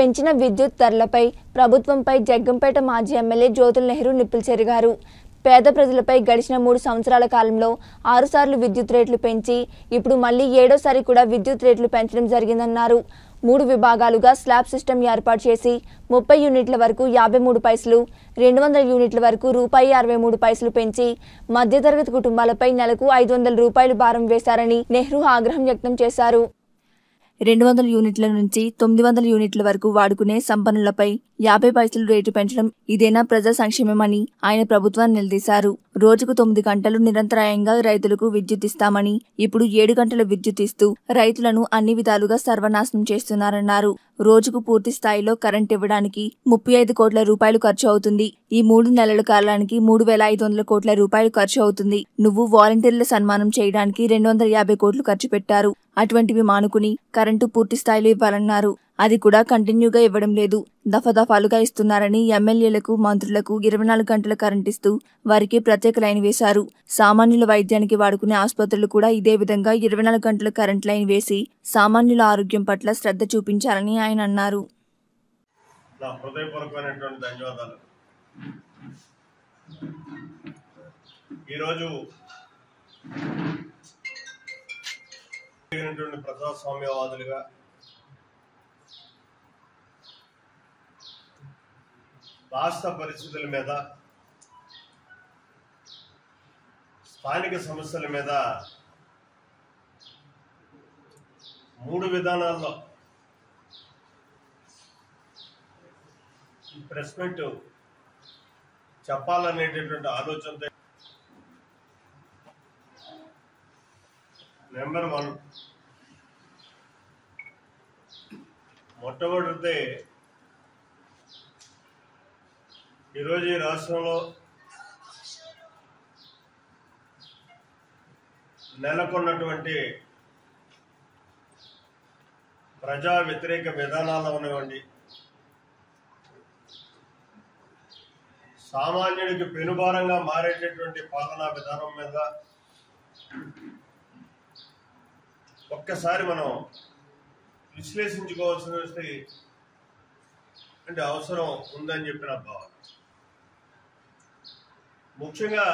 పెంచిన విద్యుత్ ధరలపై ప్రభుత్వంపై జగ్గంపేట మాజీ ఎమ్మెల్యే జ్యోతుల నెహ్రూ నిప్పులు చెరిగారు. పేద ప్రజలపై గడిచిన మూడు సంవత్సరాల కాలంలో ఆరుసార్లు విద్యుత్ రేట్లు పెంచి ఇప్పుడు మళ్ళీ ఏడోసారి కూడా విద్యుత్ రేట్లు పెంచడం జరిగిందన్నారు. మూడు విభాగాలుగా స్లాబ్ సిస్టమ్ ఏర్పాటు చేసి ముప్పై యూనిట్ల వరకు యాభై మూడు పైసలు రెండు వందల యూనిట్ల వరకు రూపాయి అరవై మూడు పైసలు పెంచి మధ్యతరగతి కుటుంబాలపై నెలకు ఐదు వందల రూపాయలు భారం వేశారని నెహ్రూ ఆగ్రహం వ్యక్తం చేశారు. రెండు వందల యూనిట్ల నుంచి తొమ్మిది వందల యూనిట్ల వరకు వాడుకునే సంపన్నులపై యాభై పైసలు రేటు పెంచడం ఇదేనా ప్రజా సంక్షేమమని ఆయన ప్రభుత్వాన్ని నిలదీశారు. రోజుకు తొమ్మిది గంటలు నిరంతరాయంగా రైతులకు విద్యుత్ ఇస్తామని ఇప్పుడు ఏడు గంటల విద్యుత్ ఇస్తూ రైతులను అన్ని విధాలుగా సర్వనాశనం చేస్తున్నారన్నారు. రోజుకు పూర్తి స్థాయిలో కరెంట్ ఇవ్వడానికి ముప్పై ఐదు కోట్ల రూపాయలు ఖర్చు అవుతుంది. ఈ మూడు నెలల కాలానికి మూడు వేల ఐదు వందల కోట్ల రూపాయలు ఖర్చు అవుతుంది. నువ్వు వాలంటీర్ల సన్మానం చేయడానికి రెండు వందల యాభై కోట్లు ఖర్చు పెట్టారు. అటువంటివి మానుకుని కరెంటు పూర్తి స్థాయిలో ఇవ్వాలన్నారు. అది కూడా కంటిన్యూగా ఇవ్వడం లేదు. దఫాదఫాలుగా ఇస్తున్నారని ఎమ్మెల్యేలకు మంత్రులకు ఇరవై నాలుగు గంటల కరెంట్ ఇస్తూ వారికి ప్రత్యేక లైన్ వేశారు. సామాన్యుల వైద్యానికి వాడుకునే ఆసుపత్రులు కూడా ఇదే విధంగా ఇరవై నాలుగు గంటల కరెంట్ లైన్ వేసి సామాన్యుల ఆరోగ్యం పట్ల శ్రద్ధ చూపించాలని ఆయన అన్నారు. ఈరోజు ప్రజాస్వామ్యవాదులుగా రాష్ట్ర పరిస్థితుల మీద స్థానిక సమస్యల మీద మూడు విధానాల్లో ఈ ప్రెస్ మీట్ చెప్పాలనేటటువంటి ఆలోచనతో నెంబర్ వన్. మొట్టమొదటిదే ఈరోజు ఈ రాష్ట్రంలో నెలకొన్నటువంటి ప్రజా వ్యతిరేక విధానాలు ఉన్నవండి సామాన్యుడికి పెనుభారంగా మారేటటువంటి పాలనా విధానం మీద ఒక్కసారి మనం విశ్లేషించుకోవాల్సిన అంటే అవసరం ఉందని చెప్పిన భావన. ముఖ్యంగా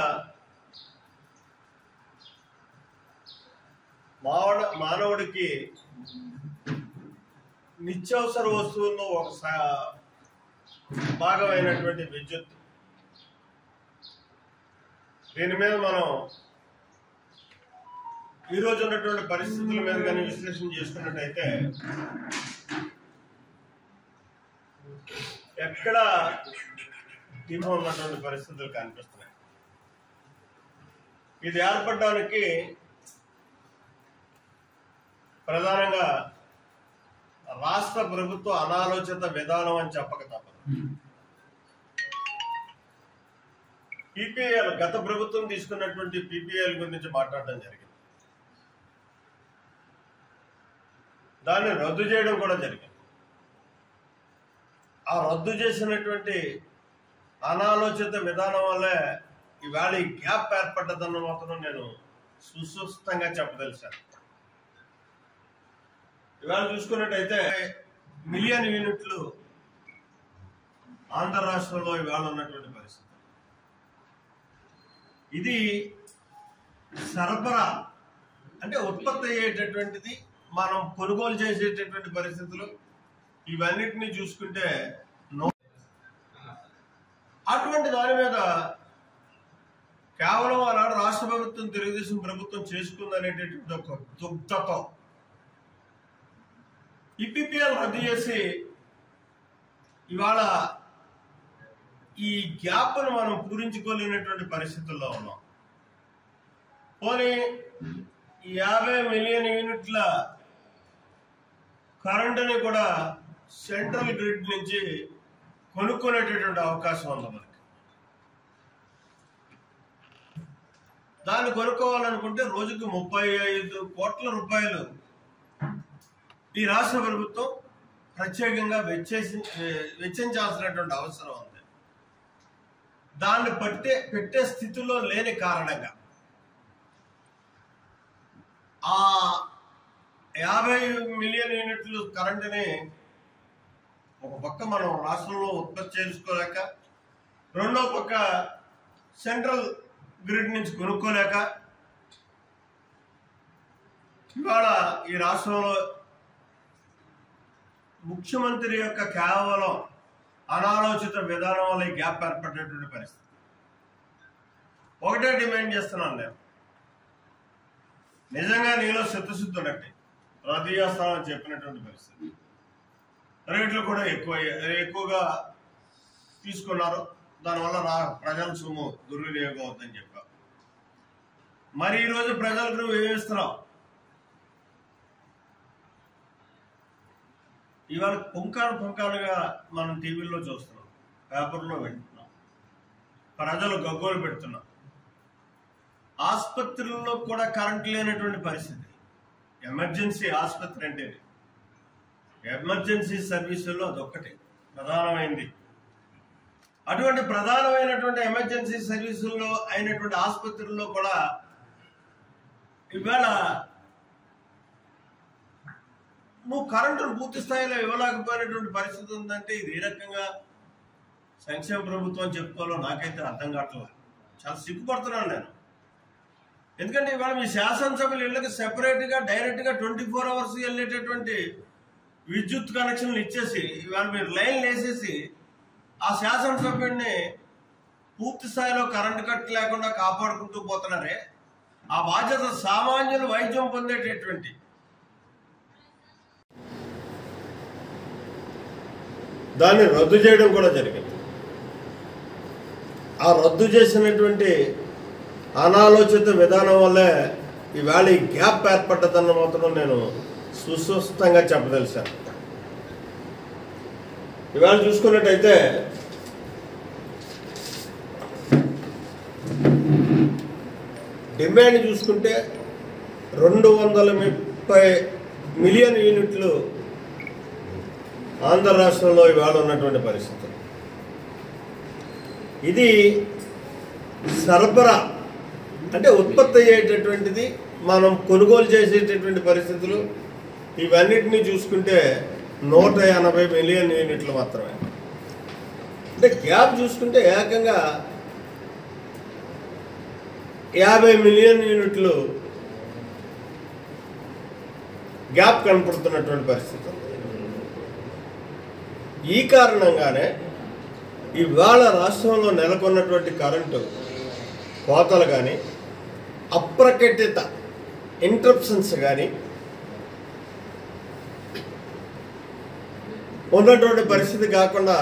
మావడ మానవుడికి నిత్యావసర వస్తువుల్లో ఒక సా- భాగమైనటువంటి విద్యుత్. దీని మీద మనం ఈ రోజు ఉన్నటువంటి పరిస్థితుల మీద కానీ విశ్లేషణ చేసుకున్నట్టయితే ఎక్కడ ధీమా ఉన్నటువంటి పరిస్థితులు కనిపిస్తున్నాయి. ఇది ఏర్పడడానికి ప్రధానంగా రాష్ట్ర ప్రభుత్వ అనాలోచిత విధానం అని చెప్పక తప్పదు. పీపీఎల్ గత ప్రభుత్వం తీసుకున్నటువంటి పీపీఎల్ గురించి మాట్లాడడం జరిగింది. దాన్ని రద్దు చేయడం కూడా జరిగింది. ఆ రద్దు చేసినటువంటి అనాలోచిత విధానం వల్లే ఈవేళ ఈ గ్యాప్ ఏర్పడ్డదన్న మాత్రం నేను సుస్పష్టంగా చెప్పదలిచాను ఇవాళ చూసుకున్నట్టయితే మిలియన్ యూనిట్లు ఆంధ్ర రాష్ట్రంలో ఇవాళ ఉన్నటువంటి పరిస్థితి. ఇది సరఫరా అంటే ఉత్పత్తి అయ్యేటటువంటిది మనం కొనుగోలు చేసేటటువంటి పరిస్థితులు ఇవన్నిటిని చూసుకుంటే అటువంటి దాని మీద కేవలం ఆనాడు రాష్ట్ర ప్రభుత్వం తెలుగుదేశం ప్రభుత్వం చేసుకుందనేటటువంటి ఒక దుగ్ధతో ఈపీపీఎల్ రద్దు చేసి ఇవాళ ఈ గ్యాప్ను మనం పూరించుకోలేనటువంటి పరిస్థితుల్లో ఉన్నాం. పోనీ యాభై మిలియన్ యూనిట్ల కరెంటుని కూడా సెంట్రల్ గ్రిడ్ నుంచి కొనుక్కునేటటువంటి అవకాశం ఉంది దాన్ని కొనుక్కోవాలనుకుంటే రోజుకు ముప్పై ఐదు కోట్ల రూపాయలు ఈ రాష్ట్ర ప్రభుత్వం ప్రత్యేకంగా వెచ్చేసి వెచ్చించాల్సినటువంటి అవసరం ఉంది. దాన్ని పట్టే పెట్టే స్థితిలో లేని కారణంగా ఆ యాభై మిలియన్ యూనిట్లు కరెంటుని ఒక పక్క మనం రాష్ట్రంలో ఉత్పత్తి చేసుకోలేక రెండో పక్క సెంట్రల్ గ్రిడ్ నుంచి కొనుక్కోలేక ఇవాళ ఈ రాష్ట్రంలో ముఖ్యమంత్రి యొక్క కేవలం అనాలోచిత విధానం వల్ల ఈ గ్యాప్ ఏర్పడేటువంటి పరిస్థితి. ఒకటే డిమాండ్ చేస్తున్నాను నేను. నిజంగా నీలో శుద్ధశుద్ధి ఉన్నట్టే రద్దు చెప్పినటువంటి పరిస్థితి. రేట్లు కూడా ఎక్కువ ఎక్కువగా తీసుకున్నారు. దానివల్ల రా ప్రజల సొమ్ము దుర్వినియోగం అవుతుందని చెప్పారు. మరి ఈరోజు ప్రజలకు నువ్వు ఏమిస్తున్నావు ఇవాళ పుంకాలు పుంకాలుగా మనం టీవీల్లో చూస్తున్నాం పేపర్లో వింటున్నాం ప్రజలు గగ్గోలు పెడుతున్నాం. ఆసుపత్రుల్లో కూడా కరెంట్ లేనటువంటి పరిస్థితి. ఎమర్జెన్సీ ఆసుపత్రి అంటే ఎమర్జెన్సీ సర్వీసుల్లో అదొక్కటి ప్రధానమైంది. అటువంటి ప్రధానమైనటువంటి ఎమర్జెన్సీ సర్వీసుల్లో అయినటువంటి ఆసుపత్రుల్లో కూడా ఇవాళ నువ్వు కరెంటును పూర్తి స్థాయిలో ఇవ్వలేకపోయినటువంటి పరిస్థితి ఉందంటే ఇది ఏ రకంగా సంక్షేమ ప్రభుత్వం చెప్పుకోవాలో నాకైతే అర్థం కావట్లేదు. చాలా సిగ్గుపడుతున్నాను నేను. ఎందుకంటే ఇవాళ మీ శాసనసభ్యులు ఇళ్ళకి సెపరేట్గా డైరెక్ట్గా ట్వంటీ ఫోర్ అవర్స్ వెళ్ళేటటువంటి విద్యుత్ కనెక్షన్లు ఇచ్చేసి ఇవాళ మీరు లైన్లు వేసేసి ఆ శాసనసభ్యుడిని పూర్తి స్థాయిలో కరెంటు కట్ లేకుండా కాపాడుకుంటూ పోతున్నారే? ఆ బాధ్యత సామాన్యులు వైద్యం పొందేటటువంటి. దాన్ని రద్దు చేయడం కూడా జరిగింది. ఆ రద్దు చేసినటువంటి అనాలోచిత విధానం వల్లే ఈవేళ ఈ గ్యాప్ ఏర్పడ్డదన్న మాత్రం నేను సుస్పష్టంగా చెప్పదలిశాను ఈవేళ చూసుకున్నట్టయితే డిమాండ్ చూసుకుంటే రెండు వందల ముప్పై మిలియన్ యూనిట్లు ఆంధ్ర రాష్ట్రంలో ఇవాళ ఉన్నటువంటి పరిస్థితి. ఇది సరఫరా అంటే ఉత్పత్తి అయ్యేటటువంటిది మనం కొనుగోలు చేసేటటువంటి పరిస్థితులు ఇవన్నిటిని చూసుకుంటే నూట ఎనభై మిలియన్ యూనిట్లు మాత్రమే. అంటే గ్యాప్ చూసుకుంటే ఏకంగా యాభై మిలియన్ యూనిట్లు గ్యాప్ కనపడుతున్నటువంటి పరిస్థితి ఉంది. ఈ కారణంగానే ఇవాళ రాష్ట్రంలో నెలకొన్నటువంటి కరెంటు కోతలు కానీ అప్రకటిత ఇంటరప్షన్స్ కానీ ఉన్నటువంటి పరిస్థితి కాకుండా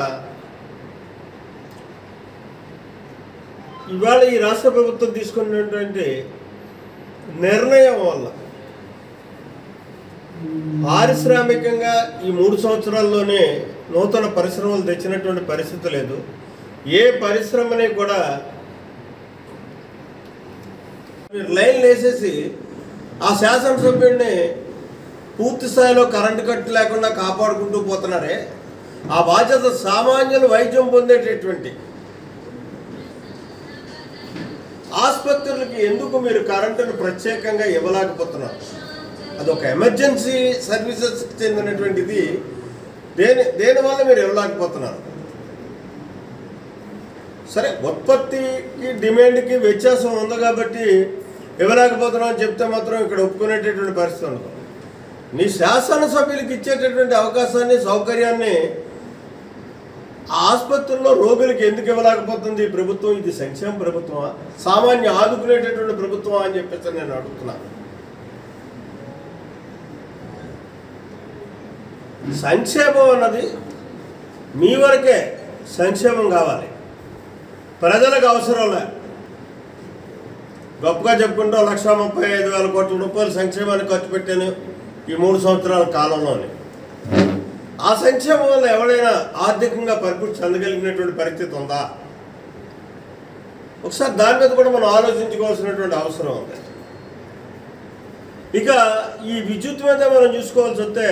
ఇవాళ ఈ రాష్ట్ర ప్రభుత్వం తీసుకున్నటువంటి నిర్ణయం వల్ల పారిశ్రామికంగా ఈ మూడు సంవత్సరాల్లోనే నూతన పరిశ్రమలు తెచ్చినటువంటి పరిస్థితి లేదు. ఏ పరిశ్రమని కూడా మీరు లైన్లు వేసేసి ఆ శాసనసభ్యుడిని పూర్తి స్థాయిలో కరెంటు కట్టు లేకుండా కాపాడుకుంటూ పోతున్నారే. ఆ బాధ్యత సామాన్యులు వైద్యం పొందేటటువంటి ఆసుపత్రులకి ఎందుకు మీరు కరెంటును ప్రత్యేకంగా ఇవ్వలేకపోతున్నారు? అది ఒక ఎమర్జెన్సీ సర్వీసెస్ చెందినటువంటిది. దేని దేనివల్ల మీరు ఇవ్వలేకపోతున్నారు? సరే ఉత్పత్తికి డిమాండ్కి వ్యత్యాసం ఉంది కాబట్టి ఇవ్వలేకపోతున్నాం అని చెప్తే మాత్రం ఇక్కడ ఒప్పుకునేటటువంటి పరిస్థితి ఉండదు. నీ శాసనసభ్యులకి ఇచ్చేటటువంటి అవకాశాన్ని సౌకర్యాన్ని ఆసుపత్రుల్లో రోగులకు ఎందుకు ఇవ్వలేకపోతుంది? ఈ ప్రభుత్వం ఇది సంక్షేమ ప్రభుత్వమా? సామాన్య ఆదుకునేటటువంటి ప్రభుత్వమా అని చెప్పేసి నేను అడుగుతున్నాను సంక్షేమం అన్నది మీ వరకే సంక్షేమం కావాలి. ప్రజలకు అవసరం లే. గొప్పగా చెప్పుకుంటూ లక్ష ముప్పై ఐదు వేల కోట్ల రూపాయలు సంక్షేమానికి ఖర్చు పెట్టాను ఈ మూడు సంవత్సరాల కాలంలోనే. ఆ సంక్షేమం వల్ల ఎవరైనా ఆర్థికంగా పరిపూర్తి చెందగలిగినటువంటి పరిస్థితి ఉందా? ఒకసారి దాని మీద కూడా మనం ఆలోచించుకోవాల్సినటువంటి అవసరం ఉంది. ఇక ఈ విద్యుత్ మీద మనం చూసుకోవాల్సి వస్తే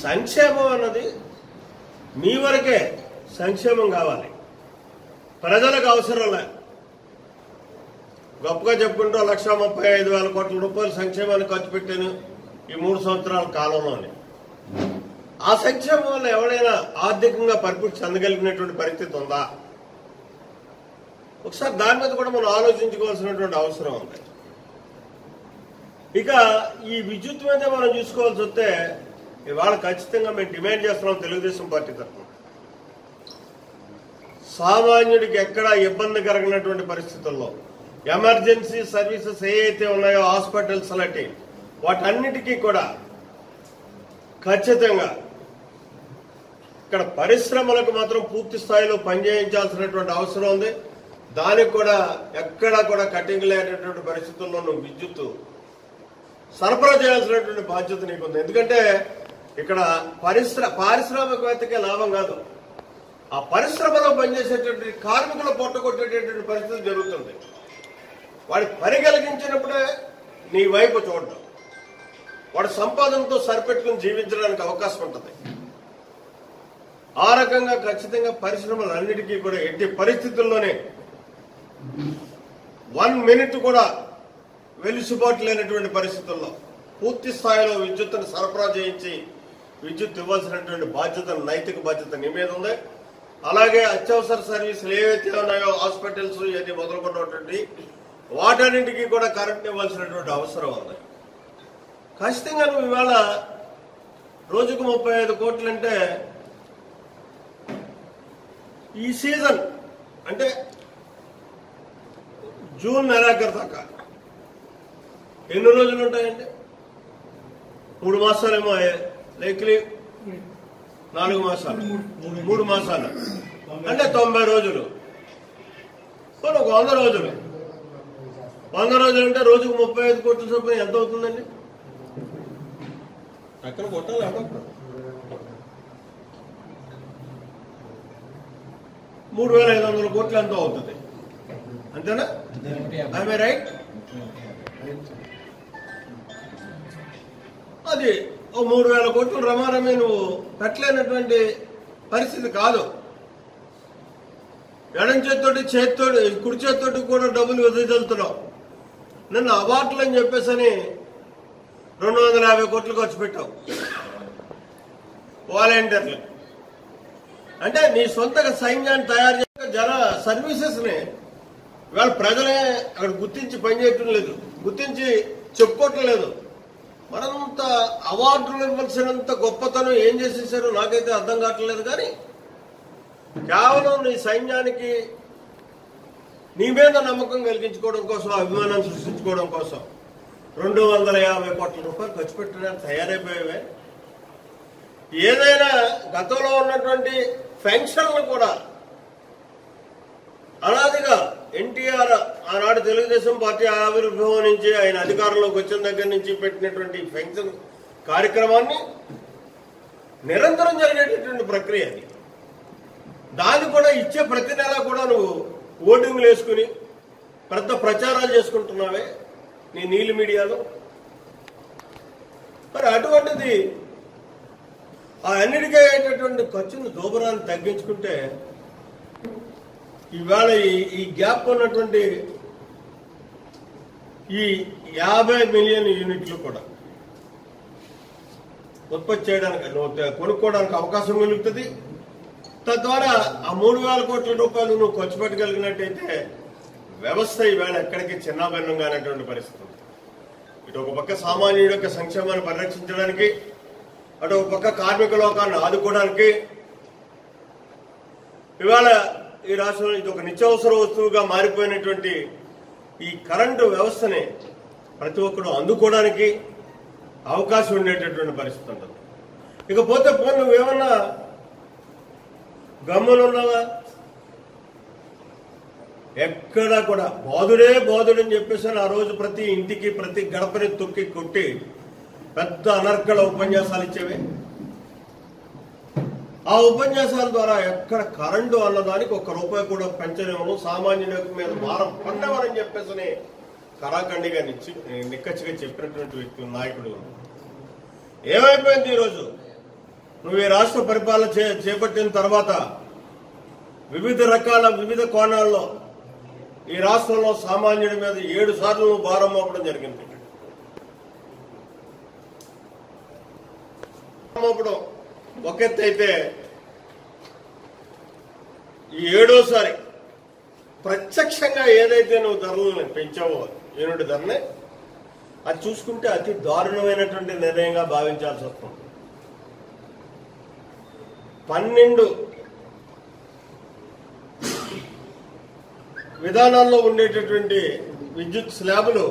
సంక్షేమం అన్నది మీ వరకే సంక్షేమం కావాలి. ప్రజలకు అవసరం గొప్పగా చెప్పుకుంటూ లక్ష ముప్పై ఐదు వేల కోట్ల రూపాయలు సంక్షేమాన్ని ఖర్చు పెట్టాను ఈ మూడు సంవత్సరాల కాలంలోనే. ఆ సంక్షేమం వల్ల ఎవరైనా ఆర్థికంగా పరిపుష్టి చెందగలిగినటువంటి పరిస్థితి ఉందా? ఒకసారి దాని మీద కూడా మనం ఆలోచించుకోవాల్సినటువంటి అవసరం ఉంది. ఇక ఈ విద్యుత్ మీద మనం చూసుకోవాల్సి వస్తే ఇవాళ ఖచ్చితంగా మేము డిమాండ్ చేస్తున్నాం తెలుగుదేశం పార్టీ తరఫున. సామాన్యుడికి ఎక్కడా ఇబ్బంది కలిగినటువంటి పరిస్థితుల్లో ఎమర్జెన్సీ సర్వీసెస్ ఏ ఉన్నాయో హాస్పిటల్స్ అలాంటి వాటన్నిటికీ కూడా ఖచ్చితంగా ఇక్కడ పరిశ్రమలకు మాత్రం పూర్తి స్థాయిలో పనిచేయించాల్సినటువంటి అవసరం ఉంది. దానికి కూడా ఎక్కడా కూడా కటింగ్ లేనటువంటి పరిస్థితుల్లో నువ్వు విద్యుత్ సరఫరా చేయాల్సినటువంటి బాధ్యత నీకు ఉంది. ఎందుకంటే ఇక్కడ పరిశ్రమ పారిశ్రామికవేత్తకే లాభం కాదు. ఆ పరిశ్రమలో పనిచేసేటువంటి కార్మికుల పొట్టగొట్టేటటువంటి పరిస్థితి జరుగుతుంది. వాడి పని కలిగించినప్పుడే నీ వైపు చూడడం వాడి సంపాదనతో సరిపెట్టుకుని జీవించడానికి అవకాశం ఉంటుంది. ఆ రకంగా ఖచ్చితంగా పరిశ్రమలు అన్నిటికీ కూడా ఎట్టి పరిస్థితుల్లోనే వన్ మినిట్ కూడా వెలుసుబాటు లేనటువంటి పరిస్థితుల్లో పూర్తి స్థాయిలో విద్యుత్తును సరఫరా చేయించి విద్యుత్ ఇవ్వాల్సినటువంటి బాధ్యత నైతిక బాధ్యత నీ మీద ఉంది. అలాగే అత్యవసర సర్వీసులు ఏవైతే ఉన్నాయో హాస్పిటల్స్ ఇవన్నీ మొదలుకున్నటువంటి వాటన్నింటికి కూడా కరెంట్ ఇవ్వాల్సినటువంటి అవసరం ఉంది. ఖచ్చితంగా నువ్వు ఇవాళ రోజుకు ముప్పై ఐదు కోట్లంటే ఈ సీజన్ అంటే జూన్ నెలాఖరు దాకా ఎన్ని రోజులు ఉంటాయండి? మూడు మాసాలేమో లైక్లీ నాలుగు మాసాలు. మూడు మాసాలు. అంటే తొంభై రోజులు. ఒక వంద రోజులు. వంద రోజులు అంటే రోజుకు ముప్పై ఐదు కోట్ల చొప్పున ఎంత అవుతుందండి? అక్కడ కొట్టాలి? మూడు వేల ఐదు వందల కోట్లు ఎంతో అవుతుంది. అంతేనా? ఐ రైట్ అది ఓ మూడు వేల కోట్లు రమారమే నువ్వు పెట్టలేనటువంటి పరిస్థితి కాదు. ఎడం చేత్తోటి చేత్తోటి కుడి చేత్తోటి కూడా డబ్బులు వెదజల్లుతున్నావు. నిన్న అవార్డులు అని చెప్పేసని రెండు వందల యాభై కోట్లు ఖర్చు పెట్టావు. వాలంటీర్లు. అంటే నీ సొంతగా సైన్యాన్ని తయారు చేసే జన సర్వీసెస్ని ఇవాళ ప్రజలే అక్కడ గుర్తించి పనిచేయటం లేదు. గుర్తించి చెప్పుకోవటం లేదు. మనంత అవార్డులు ఇవ్వాల్సినంత గొప్పతనం ఏం చేసేసారో నాకైతే అర్థం కావట్లేదు కానీ కేవలం నీ సైన్యానికి నీ మీద నమ్మకం కలిగించుకోవడం కోసం అభిమానం సృష్టించుకోవడం కోసం రెండు వందల యాభై కోట్ల రూపాయలు ఖర్చు పెట్టడానికి తయారైపోయావే. ఏదైనా గతంలో ఉన్నటువంటి పెన్షన్లు కూడా. అనాదిగా ఎన్టీఆర్ ఆనాడు తెలుగుదేశం పార్టీ ఆవిర్భావం నుంచి ఆయన అధికారంలోకి వచ్చిన దగ్గర నుంచి పెట్టినటువంటి పెన్షన్ కార్యక్రమాన్ని నిరంతరం జరిగేటటువంటి ప్రక్రియ అది. దాన్ని కూడా ఇచ్చే ప్రతి నెల కూడా నువ్వు ఓటింగ్లు వేసుకుని పెద్ద ప్రచారాలు చేసుకుంటున్నావే నీ నీళ్ళు మీడియాలో. మరి అటువంటిది ఆ అన్నిటికీ అయ్యేటటువంటి ఖర్చును దోబరాన్ని తగ్గించుకుంటే ఇవాళ ఈ- ఈ గ్యాప్ ఉన్నటువంటి ఈ యాభై మిలియన్ యూనిట్లు కూడా ఉత్పత్తి చేయడానికి నువ్వు కొనుక్కోవడానికి అవకాశం కలుగుతుంది తద్వారా ఆ మూడు వేల కోట్ల రూపాయలు నువ్వు ఖర్చు పెట్టగలిగినట్టయితే వ్యవస్థ ఈవేళ ఎక్కడికి చిన్నాభిన్నంగానటువంటి పరిస్థితి ఇటు ఒక పక్క సామాన్యుడి యొక్క సంక్షేమాన్ని పరిరక్షించడానికి అటు ఒక పక్క కార్మిక లోకాన్ని ఆదుకోవడానికి ఇవాళ ఈ రాష్ట్రంలో ఇది ఒక నిత్యావసర వస్తువుగా మారిపోయినటువంటి ఈ కరెంటు వ్యవస్థని ప్రతి ఒక్కరు అందుకోవడానికి అవకాశం ఉండేటటువంటి పరిస్థితి ఉంటుంది. ఇకపోతే పోనీ నువ్వేమన్నా గమ్మునున్నావా? ఎక్కడా కూడా. బాధుడే బాధుడని చెప్పేసి ఆ రోజు ప్రతి ఇంటికి ప్రతి గడపని తొక్కి కొట్టి పెద్ద అనర్కల ఉపన్యాసాలు ఇచ్చేవి. ఆ ఉపన్యాసాల ద్వారా ఎక్కడ కరెంటు అన్నదానికి ఒక్క రూపాయి కూడా పెంచలేము. సామాన్యుల మీద భారం పడ్డవరని చెప్పేసి కరాఖండిగా నిచ్చి నిక్కచ్చిగా చెప్పినటువంటి వ్యక్తి నాయకుడు. ఏమైపోయింది ఈరోజు? నువ్వు ఈ రాష్ట్ర పరిపాలన చే చేపట్టిన తర్వాత వివిధ రకాల వివిధ కోణాల్లో ఈ రాష్ట్రంలో సామాన్యుడి మీద ఏడు సార్లు భారం మోపడం జరిగింది. లోపడం ఒక ఎత్తు అయితే ఈ ఏడోసారి ప్రత్యక్షంగా ఏదైతే నువ్వు ధరలను పెంచావో యూనిట్ ధరని అది చూసుకుంటే అతి దారుణమైనటువంటి నిర్ణయంగా భావించాల్సి వస్తుంది. పన్నెండు విధానాల్లో ఉండేటటువంటి విద్యుత్ స్లాబులు